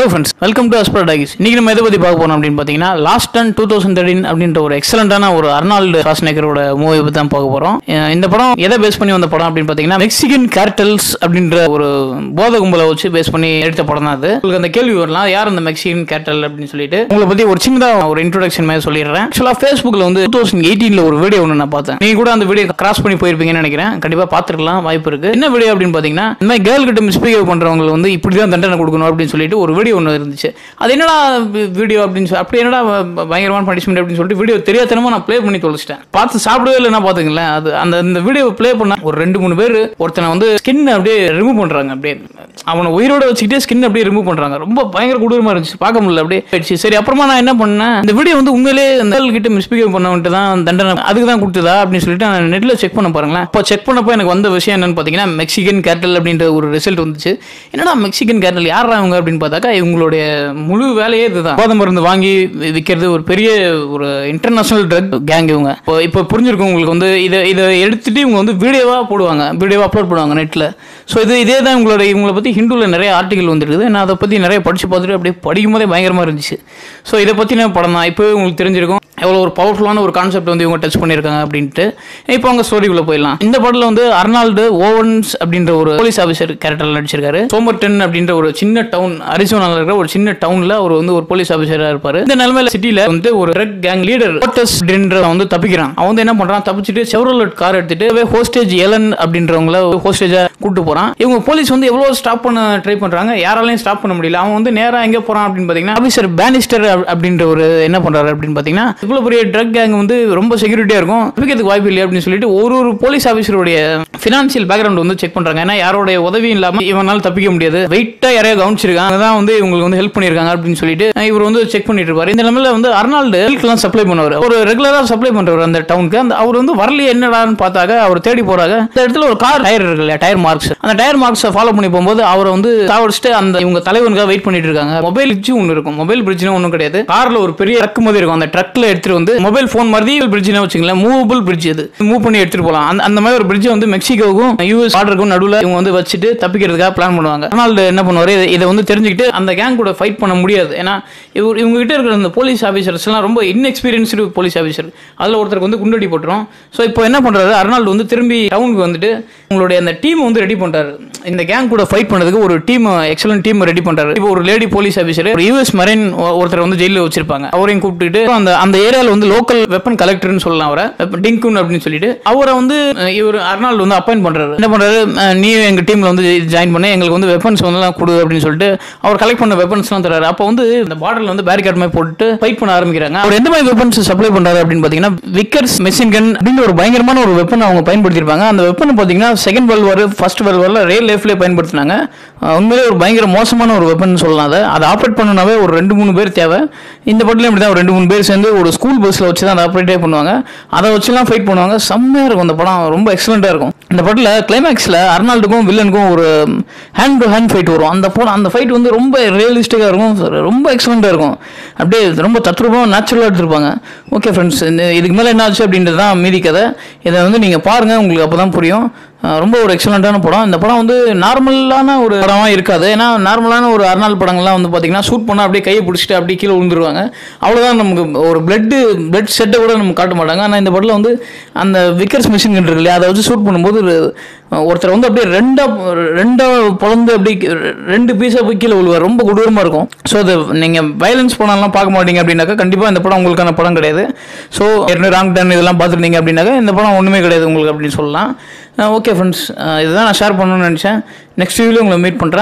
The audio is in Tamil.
ஹலோ ஃப்ரெண்ட்ஸ் வெல்கம் டு அஸ்பர் டாகிஸ் இன்னைக்கு நம்ம எதை பற்றி பார்க்க போகிறோம் அப்படின்னு பார்த்தீங்கன்னா லாஸ்ட் டன் டூ தௌசண்ட் தேர்ட்டின் அப்படின்ற ஒரு எக்ஸலண்டான ஒரு அர்னால்டு ஷாஸ்னேக்கரோட மூவி பற்றி தான் பார்க்க போகிறோம் இந்த படம் எதை பேஸ் பண்ணி வந்த படம் அப்படின்னு பார்த்தீங்கன்னா மெக்சிகன் கேரக்டர்ஸ் அப்படின்ற ஒரு போத கும்பலை வச்சு பேஸ் பண்ணி எடுத்த படம் தான் அது. உங்களுக்கு அந்த கேள்வி வரலாம். யார் அந்த மெக்சிகன் கேரக்டர் அப்படின்னு சொல்லிட்டு. உங்களை பற்றி ஒரு சின்னதாக ஒரு இன்ட்ரோடக்ஷன் மாதிரி சொல்லிடுறேன். ஆக்சுவலாக ஃபேஸ்புக்கில் வந்து டூ தௌசண்ட் எயிட்டீனில் ஒரு வீடியோ ஒன்று நான் பார்த்தேன். நீங்கள் கூட அந்த வீடியோ கிராஸ் பண்ணி போயிருப்பீங்கன்னு நினைக்கிறேன். கண்டிப்பாக பார்த்துருக்கலாம். வாய்ப்பு இருக்குது என்ன வீடியோ அப்படின்னு பார்த்தீங்கன்னா இந்த மாதிரி கேர்ள் கிட்ட மிஸ்பிஹேவ் பண்ணுறவங்க வந்து இப்படி தான் தண்டனை கொடுக்கணும் அப்படின்னு சொல்லிட்டு ஒரு வீடியோ ஒன்று இருந்துச்சு. அது என்னடா வீடியோ அப்படின்னு சொல்லி அப்படி என்னடா பயங்கரமான பனிஷ்மெண்ட் அப்படின்னு சொல்லிட்டு வீடியோ தெரியாதனமா நான் ப்ளே பண்ணி தொலைச்சிட்டேன். பார்த்து சாப்பிடவே இல்லைன்னா பார்த்துங்களேன் அது அந்த இந்த வீடியோ ப்ளே பண்ண ஒரு ரெண்டு மூணு பேர் ஒருத்தனை வந்து ஸ்கின் அப்படியே ரிமூவ் பண்ணுறாங்க அப்படியே அவனை உயிரோட வச்சுக்கிட்டே ஸ்கின் அப்படியே ரிமூவ் பண்ணுறாங்க ரொம்ப பயங்கர கொடூரமாக இருந்துச்சு. பார்க்க முடியல. அப்படியே போயிடுச்சு. சரி அப்புறமா நான் என்ன பண்ணேன்? இந்த வீடியோ வந்து உங்களே அந்த கிட்ட மிஸ்பிஹேவ் பண்ணவன்ட்டு தான் தண்டனை அதுக்கு தான் கொடுத்ததா அப்படின்னு சொல்லிட்டு நான் நெட்டில் செக் பண்ண பாருங்களேன். அப்போ செக் பண்ணப்போ எனக்கு வந்த விஷயம் என்னன்னு பார்த்தீங்கன்னா மெக்சிகன் கேட்டல் அப்படின்ற ஒரு ரிசல்ட் வந்துச்சு. என்னடா மெக்சிகன் கேட்டல் யாரா அவங்க அப்படின்னு பார்த்தாக்கா இவங்களுடைய முழு வேலையே இதுதான். போதை மருந்து வாங்கி விற்கிறது ஒரு பெரிய ஒரு இன்டர்நேஷனல் ட்ரக் கேங் இவங்க. இப்போ இப்போ புரிஞ்சிருக்கும் உங்களுக்கு வந்து இதை இதை எடுத்துட்டு இவங்க வந்து வீடியோவாக போடுவாங்க. வீடியோவாக அப்லோட் பண்ணுவாங்க நெட்டில் ஸோ இது இதே தான் இவங்களோட இவங்களை பற்றி ஹிந்துவில் நிறைய ஆர்டிகல் வந்துருக்குது நான் அதை பற்றி நிறைய படித்து பார்த்துட்டு அப்படியே படிக்கும் போதே பயங்கரமாக இருந்துச்சு. ஸோ இதை பற்றின படம் தான். இப்போ உங்களுக்கு தெரிஞ்சிருக்கும். எவ்வளோ ஒரு பவர்ஃபுல்லான ஒரு கான்செப்ட் வந்து இவங்க டச் பண்ணியிருக்காங்க அப்படின்ட்டு. இப்போ அவங்க ஸ்டோரிக்குள்ளே போயிடலாம். இந்த படத்தில் வந்து அர்னால்டு ஓவன்ஸ் அப்படின்ற ஒரு போலீஸ் ஆஃபீஸர் கேரக்டரில் நடிச்சிருக்காரு. சோமர்டன் அப்படின்ற ஒரு சின்ன டவுன் அரிசோனால இருக்கிற ஒரு சின்ன டவுனில் அவர் வந்து ஒரு போலீஸ் ஆஃபீஸராக இருப்பார். இந்த நிலமையில சிட்டியில் வந்து ஒரு ட்ரக் கேங் லீடர் ஹோட்டஸ் அப்படின்ற வந்து தப்பிக்கிறான். அவன் வந்து என்ன பண்ணுறான் தப்பிச்சுட்டு செவரோலட் கார் எடுத்துட்டு ஹோஸ்டேஜ் எலன் அப்படின்றவங்கள ஹோஸ்டேஜாக கூட்டு போகிறான் இவங்க போலீஸ் வந்து எவ்வளோ ஸ்டாப் பண்ண ட்ரை பண்ணுறாங்க யாராலையும் ஸ்டாப் பண்ண முடியல. அவன் வந்து நேராக எங்கே போகிறான் அப்படின்னு பார்த்தீங்கன்னா ஆஃபீஸர் பேனிஸ்டர் அப்படின்ற ஒரு என்ன பண்ணுறாரு அப்படின்னு பார்த்தீங்கன்னா இவ்வளோ பெரிய ட்ரக் கேங் வந்து ரொம்ப செக்யூரிட்டியாக இருக்கும். தப்பிக்கிறதுக்கு வாய்ப்பு இல்லை அப்படின்னு சொல்லிட்டு ஒரு ஒரு போலீஸ் ஆஃபீஸருடைய ஃபினான்ஷியல் பேக்ரவுண்ட் வந்து செக் பண்ணுறாங்க ஏன்னா யாரோடைய உதவியும் இல்லாமல் இவனால தப்பிக்க முடியாது. வெயிட்டாக யாரையோ கவனிச்சிருக்காங்க. அதான் வந்து இவங்களுக்கு வந்து ஹெல்ப் பண்ணியிருக்காங்க அப்படின்னு சொல்லிட்டு இவர் வந்து செக் பண்ணிட்டு இருப்பாரு. இந்த நிலமையில வந்து அர்னால்டு ஹெல்க்லாம் சப்ளை பண்ணுவார். ஒரு ரெகுலராக சப்ளை பண்ணுறவர் அந்த டவுனுக்கு அந்த அவர் வந்து வரலையே என்னடான்னு பார்த்தாக்க அவர் தேடி போறாங்க. இந்த இடத்துல ஒரு கார் டயர் இருக்கு இல்லையா? டயர் மார்க்ஸ் அந்த டயர் மார்க்ஸை ஃபாலோ பண்ணி போகும்போது அவரை வந்து சாவடிச்சுட்டு அந்த இவங்க தலைவனுக்காக வெயிட் பண்ணிட்டு இருக்காங்க. மொபைல் பிரிட்ஜும் ஒன்று இருக்கும். மொபைல் பிரிட்ஜ்னா ஒன்றும் கிடையாது. கார்ல ஒரு பெரிய ட்ரக் மாதிரி இருக்கும். அந்த ட்ரக்ல எடுத்துட்டு வந்து மொபைல் ஃபோன் மாதிரி என்ன வச்சுங்களேன் மூவபிள் பிரிட்ஜ் அது. மூவ் பண்ணி எடுத்துட்டு போகலாம். அந்த அந்த மாதிரி ஒரு பிரிட்ஜ் வந்து மெக்சிகோவுக்கும் யூஎஸ் ஆர்டருக்கும் நடுவில் இவங்க வந்து வச்சுட்டு தப்பிக்கிறதுக்காக பிளான் பண்ணுவாங்க. ஆனால் என்ன பண்ணுவார்? இதை- வந்து தெரிஞ்சுக்கிட்டு அந்த கேங் கூட ஃபைட் பண்ண முடியாது. ஏன்னா இவர் இவங்க கிட்ட இருக்கிற அந்த போலீஸ் ஆஃபீஸர்ஸ் எல்லாம் ரொம்ப இன்எக்ஸ்பீரியன்ஸ்டு போலீஸ் ஆஃபீஸர் அதில் ஒருத்தருக்கு வந்து குண்டடி போட்டுரும். ஸோ இப்போ என்ன பண்ணுறாரு அர்னால்டு வந்து திரும்பி டவுனுக்கு வந்துட்டு உங்களுடைய அந்த டீம் வந்து ரெடி பண்ணுறாரு இந்த கேங் கூட ஃபைட் பண்ணதுக்கு ஒரு டீம் எக்ஸலன்ட் டீம் ரெடி பண்ணுறாரு இப்போ ஒரு லேடி போலீஸ் ஆஃபீஸர் ஒரு யூஎஸ் மரைன் ஒருத்தர் வந்து ஜெயிலில் வச்சிருப்பாங்க. அவரையும் கூப்பிட்டுட்டு அந்த அந்த ஏரியாவில் வந்து லோக்கல் வெப்பன் கலெக்டர்னு சொல்லலாம் அவரை. டிங்குன் அப்படின்னு சொல்லிட்டு. அவரை வந்து இவர் அர்னால்டு வந்து அப்பாயிண்ட் பண்ணுறாரு என்ன பண்ணுறாரு நீ எங்க டீமில் வந்து ஜாயின் பண்ண எங்களுக்கு வந்து வெப்பன்ஸ் வந்து கொடு அப்படின்னு சொல்லிட்டு அவர் கலெக்ட் பண்ண வெப்பன்ஸ்லாம் தராரு அப்போ வந்து இந்த பார்டரில் வந்து பேரிகேட் மாதிரி போட்டு ஃபைட் பண்ண ஆரம்பிக்கிறாங்க. அவர் எந்த மாதிரி வெப்பன்ஸ் சப்ளை பண்ணுறாரு அப்படின்னு பார்த்தீங்கன்னா விக்கர்ஸ் மெஷின் கன் அப்படின்னு ஒரு பயங்கரமான ஒரு வெப்பன் அவங்க பயன்படுத்தியிருப்பாங்க. அந்த வெப்பன் பார்த்தீங்கன்னா second world war first world வாரில் ரியல் லைஃப்ல பயன்படுத்தினாங்க. உண்மையிலே ஒரு பயங்கர மோசமான ஒரு வெப்பன் சொல்லலாம் அதை. அதை ஆப்ரேட் பண்ணனாவே ஒரு ரெண்டு மூணு பேர் தேவை. இந்த பட்டிலும் இப்படி தான் ஒரு ரெண்டு மூணு பேர் சேர்ந்து ஒரு ஸ்கூல் பஸ்ஸில் வச்சு தான் அதை ஆப்ரேட்டே பண்ணுவாங்க. அதை வச்சுலாம் ஃபைட் பண்ணுவாங்க. செம்மையாக இருக்கும் அந்த படம். ரொம்ப எக்ஸலண்ட்டாக இருக்கும். இந்த படத்தில் கிளைமேக்ஸில் அர்னால்டுக்கும் வில்லனுக்கும் ஒரு ஹேண்ட் டு ஹேண்ட் ஃபைட் வரும். அந்த படம் அந்த ஃபைட் வந்து ரொம்ப ரியலிஸ்டிக்காக இருக்கும். ரொம்ப எக்ஸலண்ட்டாக இருக்கும். அப்படியே ரொம்ப தத்ரூபமாக நேச்சுரலாக எடுத்திருப்பாங்க. ஓகே ஃப்ரெண்ட்ஸ் இந்த இதுக்கு மேலே என்ன ஆச்சு அப்படின்றது தான் மீதி கதை. இதை வந்து நீங்கள் பாருங்கள் உங்களுக்கு அப்போ தான் புரியும். ரொம்ப ஒரு எக்ஸலண்ட்டான படம். இந்த படம் வந்து நார்மலான ஒரு படமாக இருக்காது. ஏன்னா நார்மலான ஒரு அறுநாள் படங்கள்லாம் வந்து பார்த்தீங்கன்னா ஷூட் பண்ணால் அப்படியே கையை பிடிச்சிட்டு அப்படியே கீழே விழுந்துருவாங்க. அவ்வளோதான் நமக்கு ஒரு பிளட்டு பிளட் செட்டை கூட நம்ம காட்ட மாட்டாங்க. ஆனால் இந்த படத்தில் வந்து அந்த விக்கர்ஸ் மிஷின் இருக்கு இல்லையா அதை வச்சு ஷூட் பண்ணும்போது ஒருத்தர் வந்து அப்படியே ரெண்டாக ரெண்டாக பிறந்து அப்படி ரெண்டு பீஸாக போய் கீழே விழுவார். ரொம்ப கொடூரமாக இருக்கும். ஸோ அது நீங்கள் வயலன்ஸ் படம்லாம் பார்க்க மாட்டீங்க அப்படின்னாக்கா கண்டிப்பாக இந்த படம் உங்களுக்கான படம் கிடையாது. ஸோ ஏற்கனவே ராங் டன் இதெல்லாம் பார்த்துருந்தீங்க அப்படின்னாக்கா இந்த படம் ஒன்றுமே கிடையாது உங்களுக்கு அப்படின்னு சொல்லலாம். ஓகே ஃப்ரெண்ட்ஸ் இதுதான் நான் ஷேர் பண்ணணும்னு நினச்சேன். நெக்ஸ்ட் வீடியோ உங்களை மீட் பண்ணுறேன்